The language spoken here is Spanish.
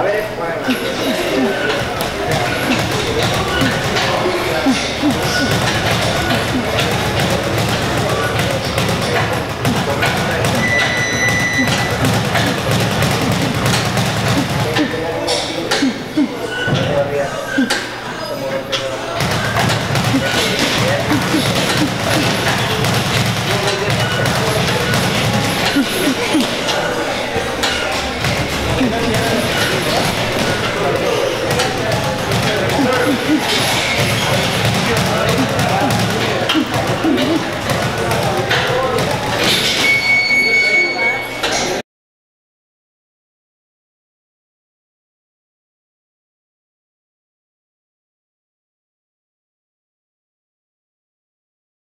A ver, bueno.